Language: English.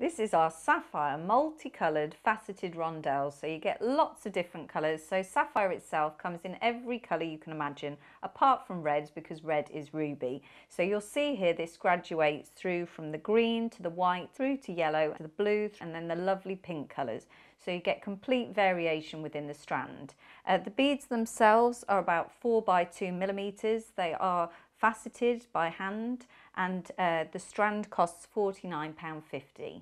This is our sapphire multicoloured faceted rondelle. So you get lots of different colours so sapphire itself comes in every colour you can imagine apart from red because red is ruby. So you'll see here this graduates through from the green to the white through to yellow to the blue and then the lovely pink colours so you get complete variation within the strand. Uh, the beads themselves are about 4 by 2 millimetres they are faceted by hand and uh, the strand costs £49.50.